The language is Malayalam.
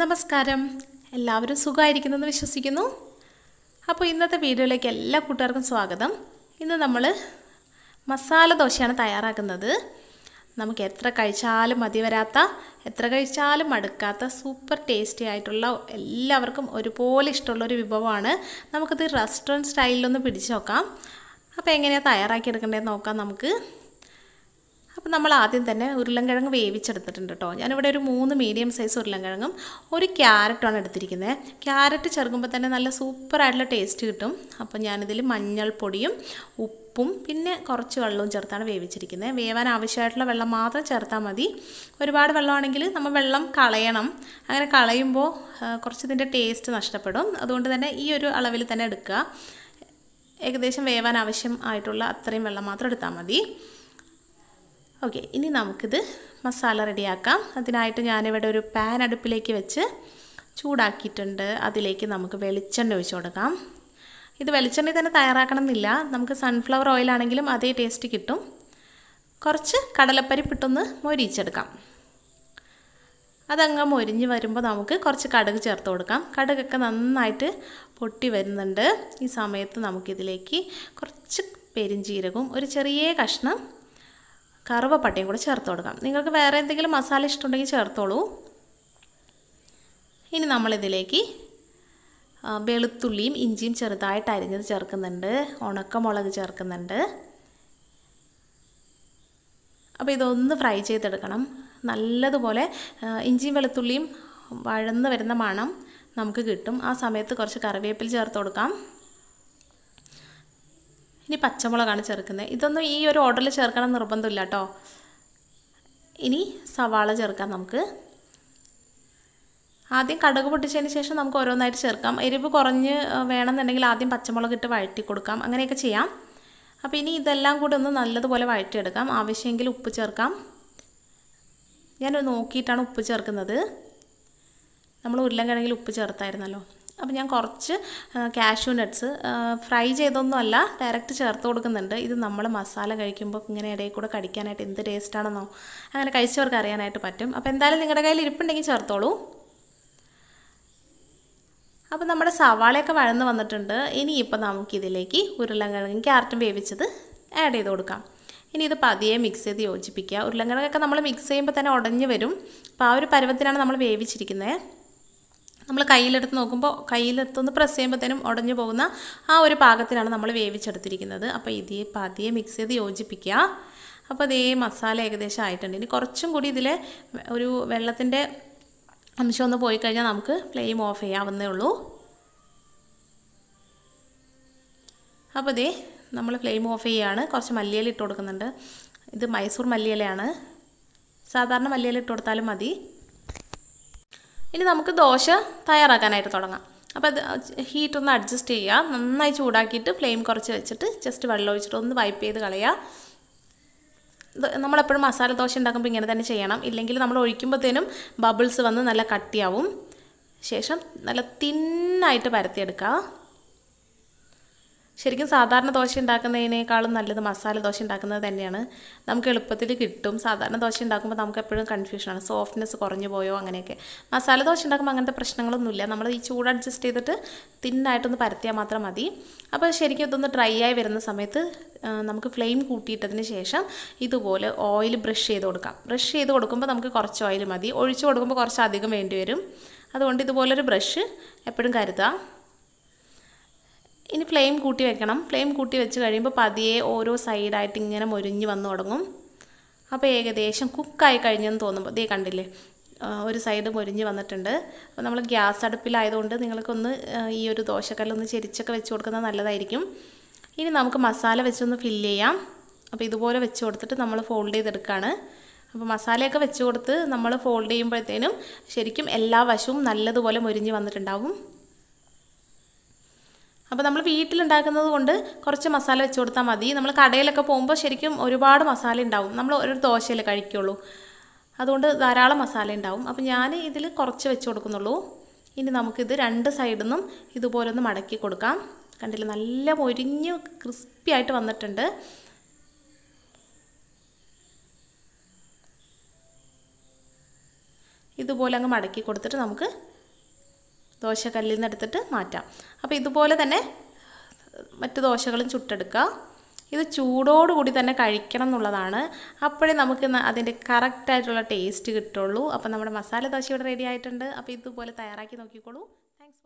നമസ്കാരം. എല്ലാവരും സുഖമായിരിക്കുന്നെന്ന് വിശ്വസിക്കുന്നു. അപ്പോൾ ഇന്നത്തെ വീഡിയോയിലേക്ക് എല്ലാ കൂട്ടുകാർക്കും സ്വാഗതം. ഇന്ന് നമ്മൾ മസാല ദോശയാണ് തയ്യാറാക്കുന്നത്. നമുക്ക് എത്ര കഴിച്ചാലും മതി വരാത്ത എത്ര കഴിച്ചാലും മടുക്കാത്ത സൂപ്പർ ടേസ്റ്റി ആയിട്ടുള്ള എല്ലാവർക്കും ഒരുപോലെ ഇഷ്ടമുള്ള ഒരു വിഭവമാണ്. നമുക്കിത് റെസ്റ്റോറന്റ് സ്റ്റൈലിലൊന്ന് പിടിച്ചു നോക്കാം. അപ്പോൾ എങ്ങനെയാണ് തയ്യാറാക്കിയെടുക്കേണ്ടതെന്ന് നോക്കാം നമുക്ക്. അപ്പോൾ നമ്മൾ ആദ്യം തന്നെ ഉരുളൻകിഴങ്ങ് വേവിച്ചെടുത്തിട്ടുണ്ട് കേട്ടോ. ഞാനിവിടെ ഒരു മൂന്ന് മീഡിയം സൈസ് ഉരുളൻകിഴങ്ങും ഒരു ക്യാരറ്റാണ് എടുത്തിരിക്കുന്നത് ക്യാരറ്റ് ചേർക്കുമ്പോൾ തന്നെ നല്ല സൂപ്പറായിട്ടുള്ള ടേസ്റ്റ് കിട്ടും. അപ്പോൾ ഞാനിതിൽ മഞ്ഞൾപ്പൊടിയും ഉപ്പും പിന്നെ കുറച്ച് വെള്ളവും ചേർത്താണ് വേവിച്ചിരിക്കുന്നത് വേവാൻ ആവശ്യമായിട്ടുള്ള വെള്ളം മാത്രം ചേർത്താൽ മതി. ഒരുപാട് വെള്ളമാണെങ്കിൽ നമ്മൾ വെള്ളം കളയണം. അങ്ങനെ കളയുമ്പോൾ കുറച്ച് ഇതിന്റെ ടേസ്റ്റ് നഷ്ടപ്പെടും. അതുകൊണ്ട് തന്നെ ഈ ഒരു അളവിൽ തന്നെ എടുക്കുക. ഏകദേശം വേവാൻ ആവശ്യം ആയിട്ടുള്ള അത്രയും വെള്ളം മാത്രം എടുത്താൽ മതി. ഓക്കെ ഇനി നമുക്കിത് മസാല റെഡിയാക്കാം അതിനായിട്ട് ഞാനിവിടെ ഒരു പാൻ അടുപ്പിലേക്ക് വെച്ച് ചൂടാക്കിയിട്ടുണ്ട്. അതിലേക്ക് നമുക്ക് വെളിച്ചെണ്ണ ഒഴിച്ചു കൊടുക്കാം. ഇത് വെളിച്ചെണ്ണ തന്നെ തയ്യാറാക്കണം എന്നില്ല നമുക്ക് സൺഫ്ലവർ ഓയിലാണെങ്കിലും അതേ ടേസ്റ്റ് കിട്ടും. കുറച്ച് കടലപ്പരിപ്പിട്ടൊന്ന് മൊരിച്ചെടുക്കാം. അതങ്ങ് മൊരിഞ്ഞ് വരുമ്പോൾ നമുക്ക് കുറച്ച് കടുക് ചേർത്ത് കൊടുക്കാം. കടുകൊക്കെ നന്നായിട്ട് പൊട്ടി വരുന്നുണ്ട്. ഈ സമയത്ത് നമുക്കിതിലേക്ക് കുറച്ച് പെരിഞ്ചീരകവും ഒരു ചെറിയ കഷ്ണം കറുവപ്പട്ടയും കൂടെ ചേർത്ത് കൊടുക്കാം. നിങ്ങൾക്ക് വേറെ എന്തെങ്കിലും മസാല ഇഷ്ടമുണ്ടെങ്കിൽ ചേർത്തോളൂ. ഇനി നമ്മളിതിലേക്ക് വെളുത്തുള്ളിയും ഇഞ്ചിയും ചെറുതായിട്ട് അരിഞ്ഞത് ചേർക്കുന്നുണ്ട്. ഉണക്കമുളക് ചേർക്കുന്നുണ്ട്. അപ്പോൾ ഇതൊന്ന് ഫ്രൈ ചെയ്തെടുക്കണം. നല്ലതുപോലെ ഇഞ്ചിയും വെളുത്തുള്ളിയും വഴന്ന് വരുന്ന മണം നമുക്ക് കിട്ടും. ആ സമയത്ത് കുറച്ച് കറിവേപ്പില ചേർത്ത് കൊടുക്കാം. ഇനി പച്ചമുളകാണ് ചേർക്കുന്നത്. ഇതൊന്നും ഈ ഒരു ഓർഡറിൽ ചേർക്കണം നിർബന്ധമില്ല കേട്ടോ ഇനി സവാള ചേർക്കാം നമുക്ക്. ആദ്യം കടുക് പൊട്ടിച്ചതിന് ശേഷം നമുക്ക് ഓരോന്നായിട്ട് ചേർക്കാം. എരിവ് കുറഞ്ഞ് വേണമെന്നുണ്ടെങ്കിൽ ആദ്യം പച്ചമുളക് ഇട്ട് വഴറ്റി കൊടുക്കാം. അങ്ങനെയൊക്കെ ചെയ്യാം. അപ്പോൾ ഇനി ഇതെല്ലാം കൂടി ഒന്ന് നല്ലതുപോലെ വഴറ്റിയെടുക്കാം. ആവശ്യമെങ്കിൽ ഉപ്പ് ചേർക്കാം. ഞാൻ നോക്കിയിട്ടാണ് ഉപ്പ് ചേർക്കുന്നത്. നമ്മൾ ഉരുളൻകിഴങ്ങിൽ ഉപ്പ് ചേർത്തായിരുന്നല്ലോ. അപ്പോൾ ഞാൻ കുറച്ച് കാഷ്യൂ നട്ട്സ് ഫ്രൈ ചെയ്തൊന്നുമല്ല ഡയറക്റ്റ് ചേർത്ത് കൊടുക്കുന്നുണ്ട്. ഇത് നമ്മൾ മസാല കഴിക്കുമ്പോൾ ഇങ്ങനെ ഇടയിൽ കൂടെ കടിക്കാനായിട്ട് എന്ത് ടേസ്റ്റാണെന്നോ അങ്ങനെ കഴിച്ചവർക്ക് അറിയാനായിട്ട് പറ്റും. അപ്പോൾ എന്തായാലും നിങ്ങളുടെ കയ്യിൽ ഇരിപ്പുണ്ടെങ്കിൽ ചേർത്തോളൂ. അപ്പോൾ നമ്മുടെ സവാളയൊക്കെ വഴന്ന് വന്നിട്ടുണ്ട്. ഇനിയിപ്പോൾ നമുക്കിതിലേക്ക് ഉരുളൻകിഴങ്ങും ക്യാരറ്റും വേവിച്ചത് ആഡ് ചെയ്ത് കൊടുക്കാം. ഇനി ഇത് പതിയെ മിക്സ് ചെയ്ത് യോജിപ്പിക്കുക. ഉരുളൻകിഴങ്ങൊക്കെ നമ്മൾ മിക്സ് ചെയ്യുമ്പോൾ തന്നെ ഉടഞ്ഞു വരും. അപ്പോൾ ആ ഒരു പരുവത്തിനാണ് നമ്മൾ വേവിച്ചിരിക്കുന്നത്. നമ്മൾ കയ്യിലെടുത്ത് നോക്കുമ്പോൾ കയ്യിലെടുത്തൊന്ന് പ്രസ് ചെയ്യുമ്പോഴത്തേനും ഉടഞ്ഞു പോകുന്ന ആ ഒരു പാകത്തിനാണ് നമ്മൾ വേവിച്ചെടുത്തിരിക്കുന്നത്. അപ്പോൾ ഇതേ പതിയെ മിക്സ് ചെയ്ത് യോജിപ്പിക്കുക. അപ്പോൾ അതേ മസാല ഏകദേശം ആയിട്ടുണ്ട്. ഇനി കുറച്ചും കൂടി ഇതിൽ ഒരു വെള്ളത്തിന്റെ അംശം ഒന്ന് പോയി കഴിഞ്ഞാൽ നമുക്ക് ഫ്ലെയിം ഓഫ് ചെയ്യാവുന്നേ ഉള്ളൂ. അപ്പോൾ ഇതേ നമ്മൾ ഫ്ലെയിം ഓഫ് ചെയ്യുകയാണ്. കുറച്ച് മല്ലിയില ഇട്ട് കൊടുക്കുന്നുണ്ട്. ഇത് മൈസൂർ മല്ലിയിലയാണ്. സാധാരണ മല്ലിയില ഇട്ട് കൊടുത്താലും മതി. ഇനി നമുക്ക് ദോശ തയ്യാറാക്കാനായിട്ട് തുടങ്ങാം. അപ്പോൾ അത് ഹീറ്റ് ഒന്ന് അഡ്ജസ്റ്റ് ചെയ്യുക. നന്നായി ചൂടാക്കിയിട്ട് ഫ്ലെയിം കുറച്ച് വെച്ചിട്ട് ജസ്റ്റ് വെള്ളം ഒഴിച്ചിട്ട് ഒന്ന് വൈപ്പ് ചെയ്ത് കളയുക. നമ്മളെപ്പോഴും മസാല ദോശ ഉണ്ടാക്കുമ്പോൾ ഇങ്ങനെ തന്നെ ചെയ്യണം. ഇല്ലെങ്കിൽ നമ്മൾ ഒഴിക്കുമ്പോഴത്തേനും ബബിൾസ് വന്ന് നല്ല കട്ടിയാവും. ശേഷം നല്ല തിന്നായിട്ട് പരത്തിയെടുക്കുക. ശരിക്കും സാധാരണ ദോശ ഉണ്ടാക്കുന്നതിനേക്കാളും നല്ലത് മസാല ദോശ ഉണ്ടാക്കുന്നത് തന്നെയാണ്. നമുക്ക് എളുപ്പത്തിൽ കിട്ടും. സാധാരണ ദോശ ഉണ്ടാക്കുമ്പോൾ നമുക്ക് എപ്പോഴും കൺഫ്യൂഷനാണ് സോഫ്റ്റ്നെസ് കുറഞ്ഞു പോയോ അങ്ങനെയൊക്കെ. മസാല ദോശ ഉണ്ടാക്കുമ്പോൾ അങ്ങനത്തെ പ്രശ്നങ്ങളൊന്നുമില്ല. നമ്മൾ ഈ ചൂട് അഡ്ജസ്റ്റ് ചെയ്തിട്ട് തിന്നായിട്ടൊന്ന് പരത്തിയാൽ മാത്രം മതി. അപ്പോൾ ശരിക്കും ഇതൊന്ന് ഡ്രൈ ആയി വരുന്ന സമയത്ത് നമുക്ക് ഫ്ലെയിം കൂട്ടിയിട്ടതിന് ശേഷം ഇതുപോലെ ഓയിൽ ബ്രഷ് ചെയ്ത് കൊടുക്കാം. ബ്രഷ് ചെയ്ത് കൊടുക്കുമ്പോൾ നമുക്ക് കുറച്ച് ഓയിൽ മതി. ഒഴിച്ചു കൊടുക്കുമ്പോൾ കുറച്ച് അധികം വേണ്ടി വരും. അതുകൊണ്ട് ഇതുപോലൊരു ബ്രഷ് എപ്പോഴും കരുതുക. ഇനി ഫ്ലെയിം കൂട്ടി വെക്കണം. ഫ്ലെയിം കൂട്ടി വെച്ച് കഴിയുമ്പോൾ പതിയെ ഓരോ സൈഡായിട്ട് ഇങ്ങനെ മുരിഞ്ഞ് വന്ന് തുടങ്ങും. അപ്പോൾ ഏകദേശം കുക്കായി കഴിഞ്ഞെന്ന് തോന്നുമ്പോൾ ദേ കണ്ടില്ലേ? ഒരു സൈഡ് മുരിഞ്ഞ് വന്നിട്ടുണ്ട്. അപ്പോൾ നമ്മൾ ഗ്യാസ് അടുപ്പിലായതുകൊണ്ട് നിങ്ങൾക്കൊന്ന് ഈ ഒരു ദോശക്കല്ലൊന്ന് ചെരിച്ചൊക്കെ വെച്ച് കൊടുക്കുന്നത് നല്ലതായിരിക്കും. ഇനി നമുക്ക് മസാല വെച്ചൊന്ന് ഫില്ല് ചെയ്യാം. അപ്പോൾ ഇതുപോലെ വെച്ച് കൊടുത്തിട്ട് നമ്മൾ ഫോൾഡ് ചെയ്തെടുക്കുകയാണ് അപ്പോൾ മസാലയൊക്കെ വെച്ച് കൊടുത്ത് നമ്മൾ ഫോൾഡ് ചെയ്യുമ്പോഴത്തേനും ശരിക്കും എല്ലാ വശവും നല്ലതുപോലെ മുരിഞ്ഞ് വന്നിട്ടുണ്ടാവും. അപ്പോൾ നമ്മൾ വീട്ടിലുണ്ടാക്കുന്നത് കൊണ്ട് കുറച്ച് മസാല വെച്ച് കൊടുത്താൽ മതി. നമ്മൾ കടയിലൊക്കെ പോകുമ്പോൾ ശരിക്കും ഒരുപാട് മസാല ഉണ്ടാവും. നമ്മൾ ഒരു ദോശയിൽ കഴിക്കുള്ളൂ. അതുകൊണ്ട് ധാരാളം മസാല ഉണ്ടാവും. അപ്പോൾ ഞാൻ ഇതിൽ കുറച്ച് വെച്ച് കൊടുക്കുന്നുള്ളൂ. ഇനി നമുക്കിത് രണ്ട് സൈഡിൽ നിന്നും ഇതുപോലെ ഒന്ന് മടക്കി കൊടുക്കാം. കണ്ടില്ല? നല്ല മൊരിഞ്ഞ് ക്രിസ്പി ആയിട്ട് വന്നിട്ടുണ്ട്. ഇതുപോലെ അങ്ങ് മടക്കി കൊടുത്തിട്ട് നമുക്ക് ദോശക്കല്ലിൽ നിന്ന് എടുത്തിട്ട് മാറ്റാം. അപ്പോൾ ഇതുപോലെ തന്നെ മറ്റ് ദോശകളും ചുട്ടെടുക്കുക. ഇത് ചൂടോടുകൂടി തന്നെ കഴിക്കണം എന്നുള്ളതാണ്. അപ്പോഴേ നമുക്ക് അതിന്റെ കറക്റ്റായിട്ടുള്ള ടേസ്റ്റ് കിട്ടുള്ളൂ. അപ്പോൾ നമ്മുടെ മസാല ദോശ ഇവിടെ റെഡി ആയിട്ടുണ്ട്. അപ്പോൾ ഇതുപോലെ തയ്യാറാക്കി നോക്കിക്കോളൂ. താങ്ക്സ്